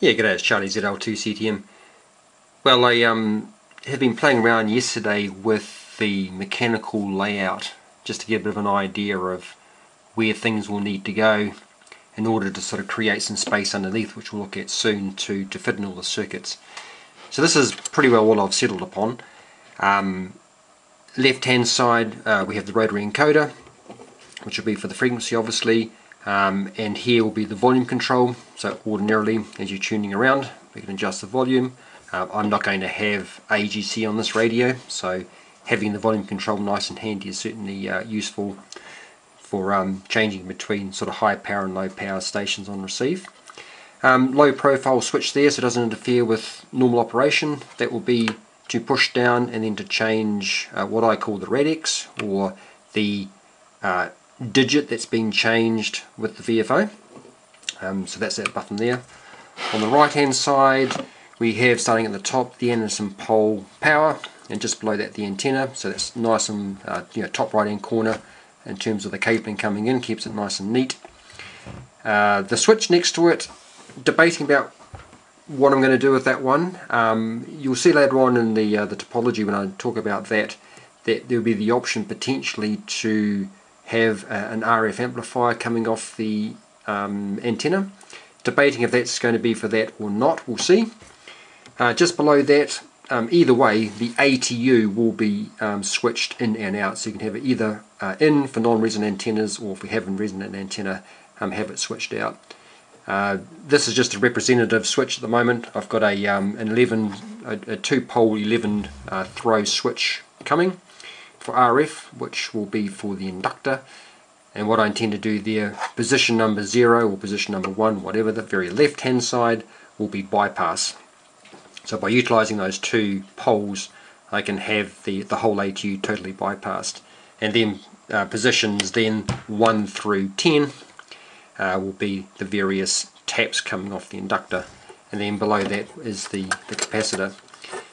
Yeah, g'day, it's Charlie ZL2CTM. Well, I um, have been playing around yesterday with the mechanical layout just to get a bit of an idea of where things will need to go in order to sort of create some space underneath, which we'll look at soon to, to fit in all the circuits. So this is pretty well what I've settled upon. Um, left hand side uh, we have the rotary encoder, which will be for the frequency obviously. Um, and here will be the volume control. So ordinarily as you're tuning around we can adjust the volume. Uh, I'm not going to have AGC on this radio so having the volume control nice and handy is certainly uh, useful for um, changing between sort of high power and low power stations on receive. Um, low profile switch there so it doesn't interfere with normal operation. That will be to push down and then to change uh, what I call the radix or the uh, digit that's been changed with the VFO. Um, so that's that button there. On the right hand side we have starting at the top the Anderson pole power and just below that the antenna so that's nice and uh, you know top right hand corner in terms of the cabling coming in keeps it nice and neat. Uh, the switch next to it debating about what I'm going to do with that one. Um, you'll see later on in the uh, the topology when I talk about that that there will be the option potentially to have a, an RF amplifier coming off the um, antenna. Debating if that's going to be for that or not, we'll see. Uh, just below that, um, either way, the ATU will be um, switched in and out, so you can have it either uh, in for non-resonant antennas, or if we have a resonant antenna, um, have it switched out. Uh, this is just a representative switch at the moment. I've got a um, an 11, a, a two-pole 11 uh, throw switch coming for RF, which will be for the inductor. And what I intend to do there, position number 0 or position number 1, whatever, the very left hand side will be bypass. So by utilising those two poles, I can have the, the whole ATU totally bypassed. And then uh, positions then 1 through 10 uh, will be the various taps coming off the inductor. And then below that is the, the capacitor.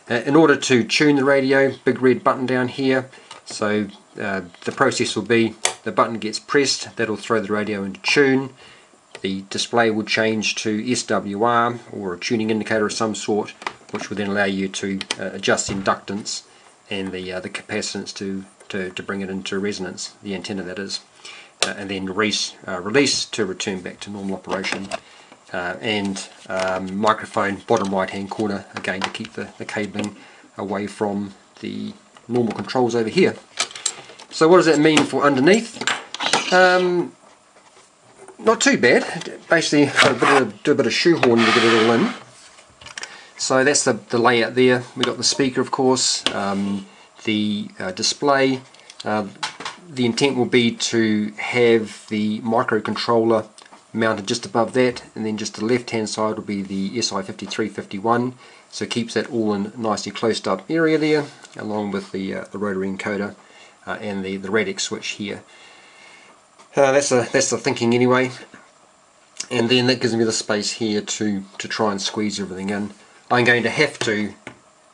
Uh, in order to tune the radio, big red button down here, so uh, the process will be the button gets pressed, that'll throw the radio into tune. The display will change to SWR or a tuning indicator of some sort, which will then allow you to uh, adjust inductance and the uh, the capacitance to, to, to bring it into resonance, the antenna that is, uh, and then release, uh, release to return back to normal operation. Uh, and um, microphone bottom right hand corner again to keep the, the cabling away from the normal controls over here. So what does that mean for underneath? Um, not too bad. Basically, a of, do a bit of shoehorn to get it all in. So that's the, the layout there. We've got the speaker, of course, um, the uh, display. Uh, the intent will be to have the microcontroller mounted just above that, and then just the left-hand side will be the SI5351 so it keeps that all in nicely closed up area there along with the, uh, the rotary encoder uh, and the, the radix switch here. Uh, that's, a, that's the thinking anyway and then that gives me the space here to, to try and squeeze everything in. I'm going to have to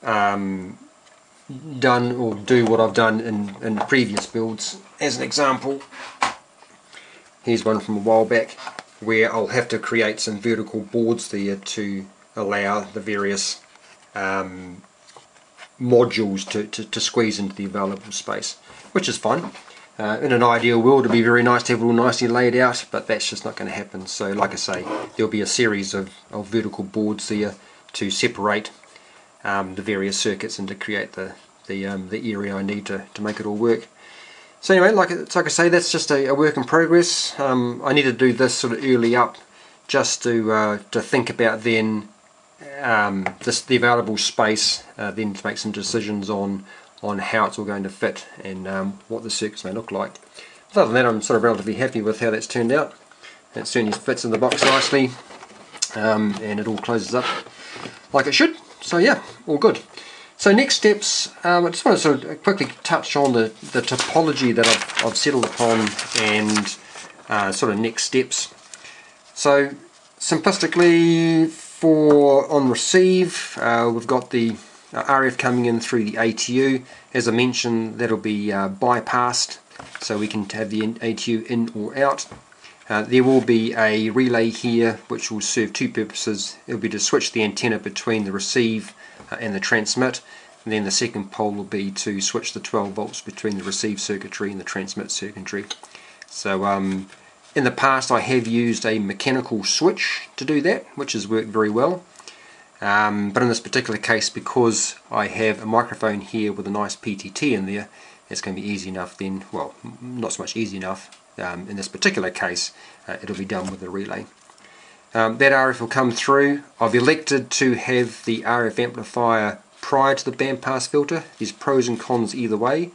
um, done or do what I've done in, in previous builds. As an example, here's one from a while back where I'll have to create some vertical boards there to allow the various um, modules to, to, to, squeeze into the available space, which is fine. Uh, in an ideal world, it'd be very nice to have it all nicely laid out, but that's just not going to happen. So, like I say, there'll be a series of, of vertical boards there to separate um, the various circuits and to create the the, um, the area I need to, to make it all work. So anyway, like, like I say, that's just a, a work in progress. Um, I need to do this sort of early up just to uh, to think about then um, this, the available space uh, then to make some decisions on on how it's all going to fit and um, what the circuits may look like. Other than that I'm sort of relatively happy with how that's turned out. It certainly fits in the box nicely um, and it all closes up like it should. So yeah, all good. So next steps, um, I just want to sort of quickly touch on the, the topology that I've, I've settled upon and uh, sort of next steps. So simplistically, for on receive, uh, we've got the uh, RF coming in through the ATU. As I mentioned, that'll be uh, bypassed, so we can have the ATU in or out. Uh, there will be a relay here which will serve two purposes. It will be to switch the antenna between the receive uh, and the transmit and then the second pole will be to switch the 12 volts between the receive circuitry and the transmit circuitry. So um, in the past I have used a mechanical switch to do that which has worked very well. Um, but in this particular case because I have a microphone here with a nice PTT in there it's going to be easy enough then, well not so much easy enough, um, in this particular case uh, it'll be done with a relay. Um, that RF will come through. I've elected to have the RF amplifier prior to the bandpass filter. There's pros and cons either way.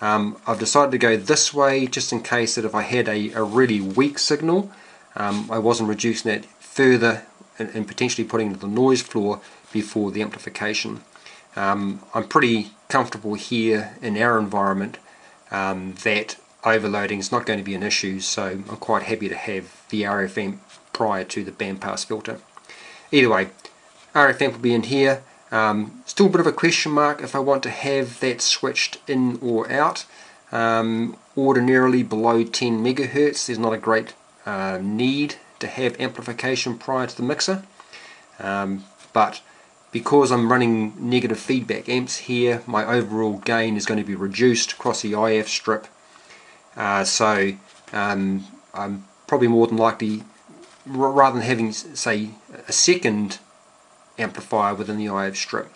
Um, I've decided to go this way just in case that if I had a, a really weak signal um, I wasn't reducing it further and, and, potentially putting the noise floor before the amplification. Um, I'm pretty comfortable here in our environment um, that overloading is not going to be an issue so I'm quite happy to have the RF amp prior to the bandpass filter. Either way, RF amp will be in here. Um, still a bit of a question mark if I want to have that switched in or out. Um, ordinarily below 10 megahertz there's not a great uh, need to have amplification prior to the mixer um, but because I'm running negative feedback amps here my overall gain is going to be reduced across the IF strip uh, so um, I'm probably more than likely, rather than having, say, a second amplifier within the IF strip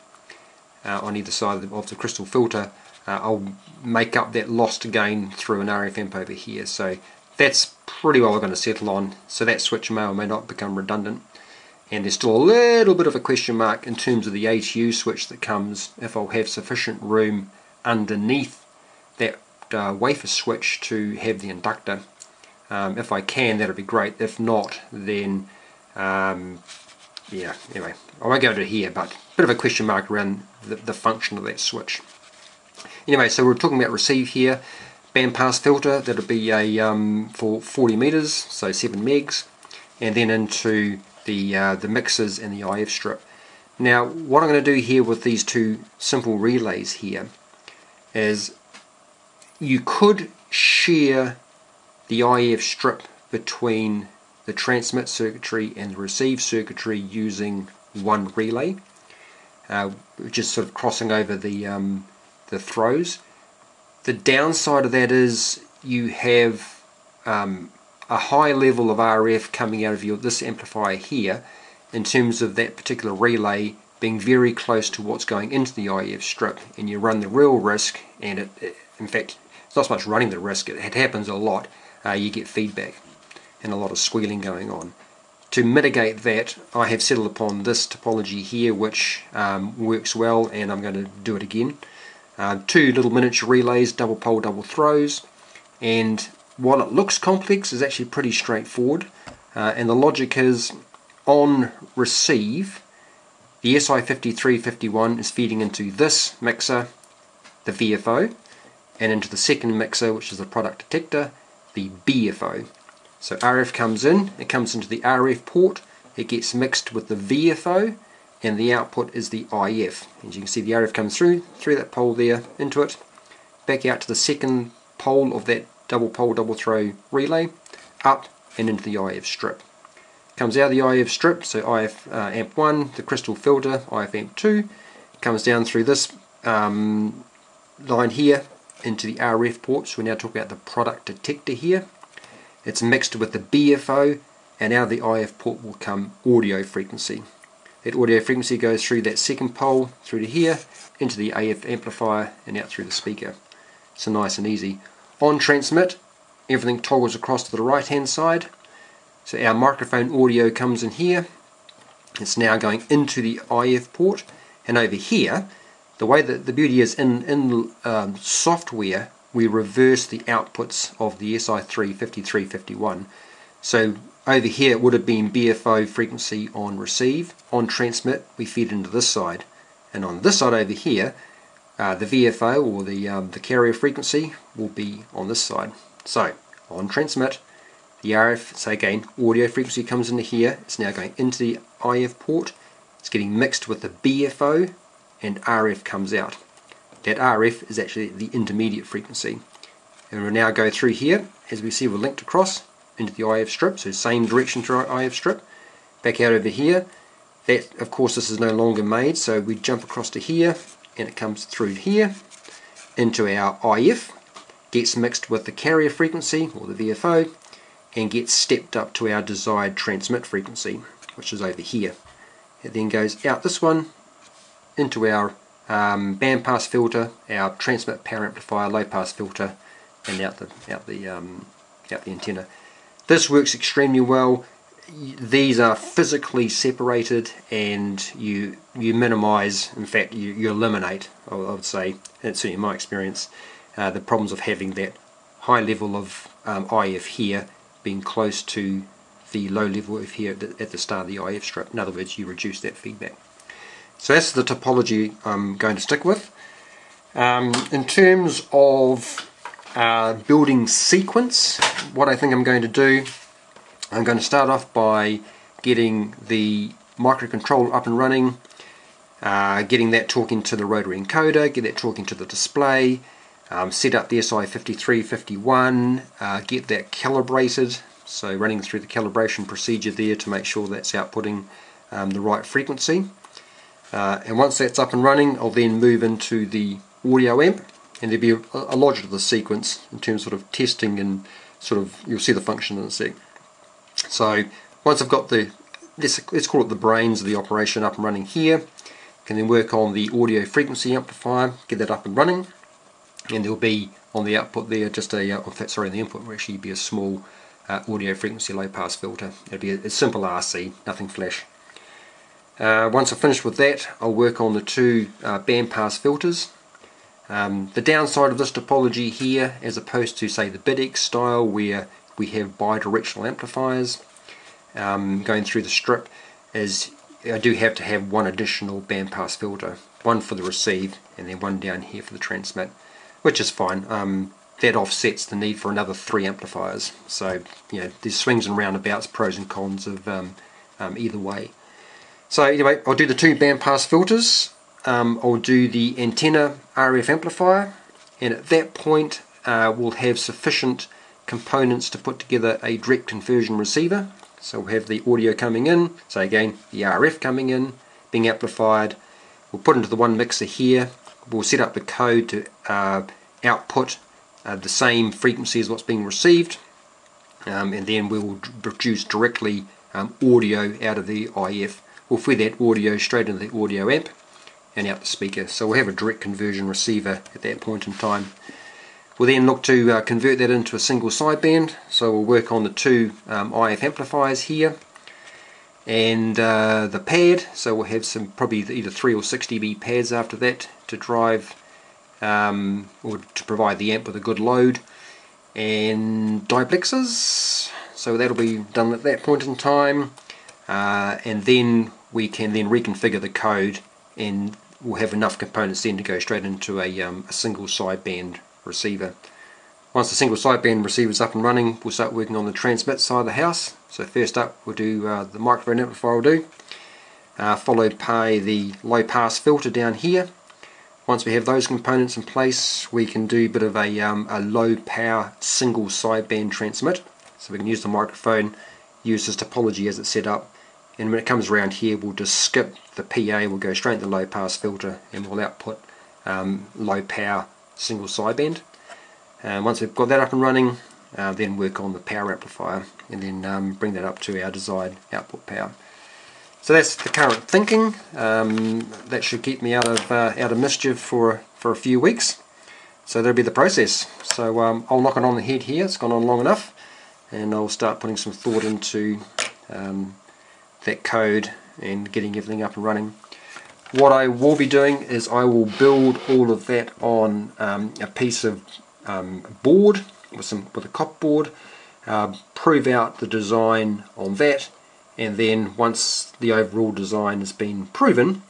uh, on either side of the, of the crystal filter, uh, I'll make up that lost gain through an RF amp over here. So that's pretty well we're going to settle on. So that switch may or may not become redundant. And there's still a little bit of a question mark in terms of the ATU switch that comes if I'll have sufficient room underneath that uh, wafer switch to have the inductor. Um, if I can, that'll be great. If not, then um, yeah. Anyway, I won't go into here, but a bit of a question mark around the, the function of that switch. Anyway, so we're talking about receive here. Bandpass filter that'll be a um, for 40 meters, so 7 megs, and then into the uh, the mixers and the IF strip. Now, what I'm going to do here with these two simple relays here is you could share the IF strip between the transmit circuitry and the receive circuitry using one relay, uh, is sort of crossing over the um, the throws. The downside of that is you have um, a high level of RF coming out of your this amplifier here in terms of that particular relay being very close to what's going into the IF strip and you run the real risk and it, it in fact it's not so much running the risk, it, it happens a lot. Uh, you get feedback and a lot of squealing going on. To mitigate that, I have settled upon this topology here, which um, works well, and I'm going to do it again. Uh, two little miniature relays, double pole, double throws, and while it looks complex, it's actually pretty straightforward. Uh, and the logic is on receive, the SI5351 is feeding into this mixer, the VFO, and into the second mixer which is the product detector the BFO so RF comes in it comes into the RF port it gets mixed with the VFO and the output is the IF as you can see the RF comes through through that pole there into it back out to the second pole of that double pole double throw relay up and into the IF strip comes out of the IF strip so IF uh, amp 1 the crystal filter IF amp 2 comes down through this um, line here into the RF port. So we're now talking about the product detector here. It's mixed with the BFO and out of the IF port will come audio frequency. That audio frequency goes through that second pole through to here into the AF amplifier and out through the speaker. So nice and easy. On transmit, everything toggles across to the right hand side. So our microphone audio comes in here. It's now going into the IF port and over here the way that the beauty is in, in um, software we reverse the outputs of the SI3 5351 so over here it would have been BFO frequency on receive. On transmit we feed into this side. And on this side over here uh, the VFO or the, um, the carrier frequency will be on this side. So on transmit the RF, say again, audio frequency comes into here, it's now going into the IF port, it's getting mixed with the BFO and RF comes out. That RF is actually the intermediate frequency. And we'll now go through here, as we see we're linked across, into the IF strip, so same direction to our IF strip. Back out over here. That, of course, this is no longer made, so we jump across to here, and it comes through here into our IF, gets mixed with the carrier frequency, or the VFO, and gets stepped up to our desired transmit frequency, which is over here. It then goes out this one into our um, bandpass filter, our transmit power amplifier, low pass filter, and out the out the um, out the antenna. This works extremely well. These are physically separated, and you you minimise. In fact, you, you eliminate. I would say, certainly in my experience, uh, the problems of having that high level of um, IF here being close to the low level of here at the, at the start of the IF strip. In other words, you reduce that feedback. So that's the topology I'm going to stick with. Um, in terms of uh, building sequence, what I think I'm going to do, I'm going to start off by getting the microcontroller up and running, uh, getting that talking to the rotary encoder, get that talking to the display, um, set up the SI5351, uh, get that calibrated, so running through the calibration procedure there to make sure that's outputting um, the right frequency. Uh, and once that's up and running, I'll then move into the audio amp, and there'll be a, a logic of the sequence in terms of, sort of testing and sort of, you'll see the function in a sec. So once I've got the, let's, let's call it the brains of the operation up and running here, can then work on the audio frequency amplifier, get that up and running, and there'll be on the output there just a, uh, sorry, on the input will actually be a small uh, audio frequency low pass filter. It'll be a, a simple RC, nothing flash. Uh, once I've finished with that, I'll work on the two uh, bandpass filters. Um, the downside of this topology here, as opposed to say the BiTX style where we have bidirectional amplifiers um, going through the strip, is I do have to have one additional bandpass filter, one for the receive and then one down here for the transmit, which is fine. Um, that offsets the need for another three amplifiers. So, you know, there's swings and roundabouts, pros and cons of um, um, either way. So anyway, I'll do the two bandpass filters, um, I'll do the antenna RF amplifier, and at that point uh, we'll have sufficient components to put together a direct conversion receiver. So we'll have the audio coming in, so again the RF coming in, being amplified, we'll put into the one mixer here, we'll set up the code to uh, output uh, the same frequency as what's being received, um, and then we will produce directly um, audio out of the IF we'll feed that audio straight into the audio amp and out the speaker. So we'll have a direct conversion receiver at that point in time. We'll then look to uh, convert that into a single sideband. So we'll work on the two um, IF amplifiers here and uh, the pad. So we'll have some probably either 3 or 6 dB pads after that to drive um, or to provide the amp with a good load and diplexers. So that'll be done at that point in time. Uh, and then we can then reconfigure the code and we'll have enough components then to go straight into a, um, a single sideband receiver. Once the single sideband receiver is up and running, we'll start working on the transmit side of the house. So first up, we'll do uh, the microphone amplifier will do, uh, followed by the low pass filter down here. Once we have those components in place, we can do a bit of a, um, a low power single sideband transmit. So we can use the microphone, use this topology as it's set up, and when it comes around here we'll just skip the PA, we'll go straight to the low pass filter and we'll output um, low power single sideband. And once we've got that up and running, uh, then work on the power amplifier and then um, bring that up to our desired output power. So that's the current thinking. Um, that should keep me out of uh, out of mischief for for a few weeks. So that'll be the process. So um, I'll knock it on the head here. It's gone on long enough, and I'll start putting some thought into um, that code and getting everything up and running. What I will be doing is I will build all of that on um, a piece of um, board with some with a cop board, uh, prove out the design on that, and then once the overall design has been proven,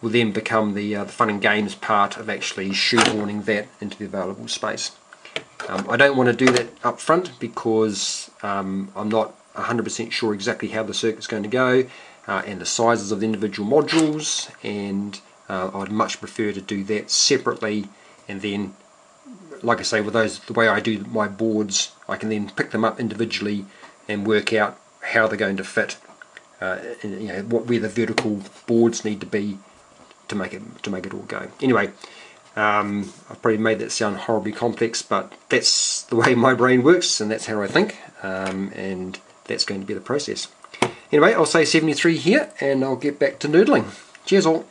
will then become the, uh, the fun and games part of actually shoehorning that into the available space. Um, I don't want to do that up front because um, I'm not 100% sure exactly how the circuit's going to go uh, and the sizes of the individual modules and uh, I'd much prefer to do that separately and then like I say, with those the way I do my boards, I can then pick them up individually and work out how they're going to fit. Uh, you know what where the vertical boards need to be to make it to make it all go. Anyway, um, I've probably made that sound horribly complex, but that's the way my brain works, and that's how I think, um, and that's going to be the process. Anyway, I'll say 73 here, and I'll get back to noodling. Cheers all.